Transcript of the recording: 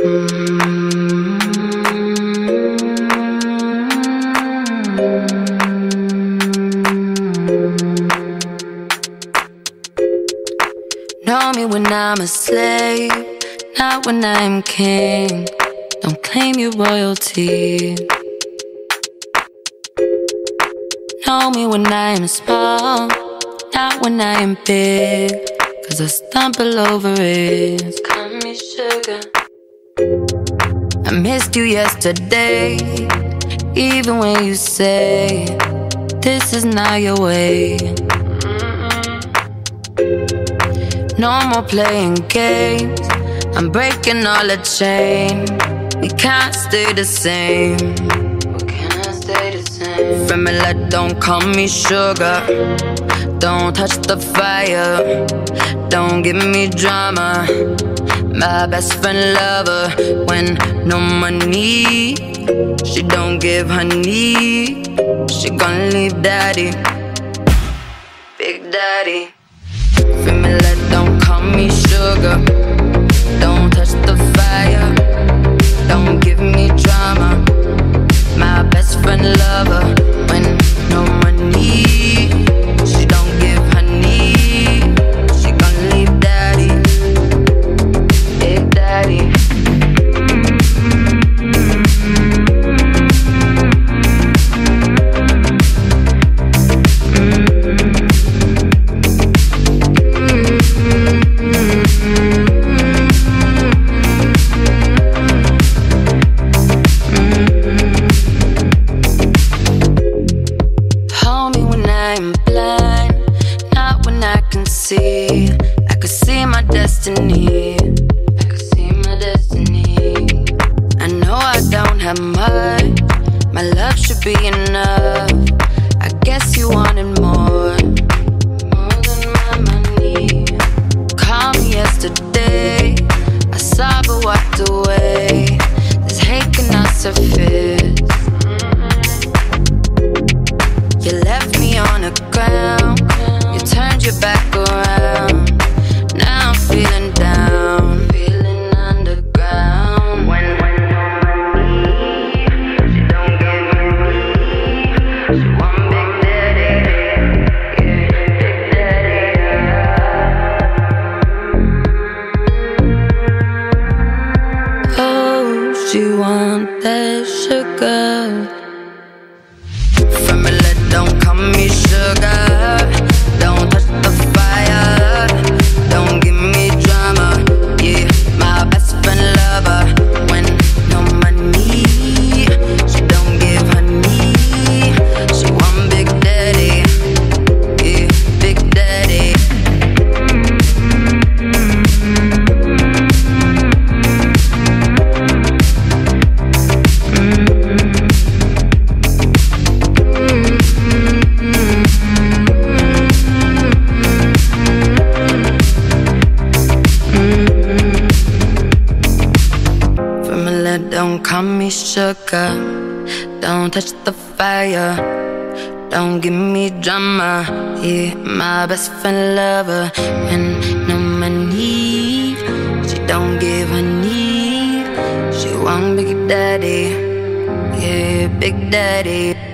Know me when I'm a slave, not when I'm king. Don't claim your royalty. Know me when I'm small, not when I'm big. Cause I stumble over it. Call me sugar. I missed you yesterday, even when you say this is not your way. No more playing games. I'm breaking all the chain. We can't stay the same. The same. Family, don't call me sugar. Don't touch the fire. Don't give me drama. My best friend lover when no money. She don't give honey. She gon' leave daddy. Big daddy. Family, don't call me sugar. Don't touch the fire. Don't give me destiny. I could see my destiny. I know I don't have much. My love should be enough. I guess you wanted more. More than my money. Call me yesterday. I saw but walked away. This hate cannot surface. You left me on the ground. You turned your back around. Feeling call me sugar. Don't touch the fire. Don't give me drama. Yeah, my best friend lover. And no money. She don't give a need. She want big daddy. Yeah, big daddy.